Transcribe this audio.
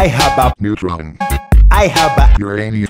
I have a neutron, I have a uranium,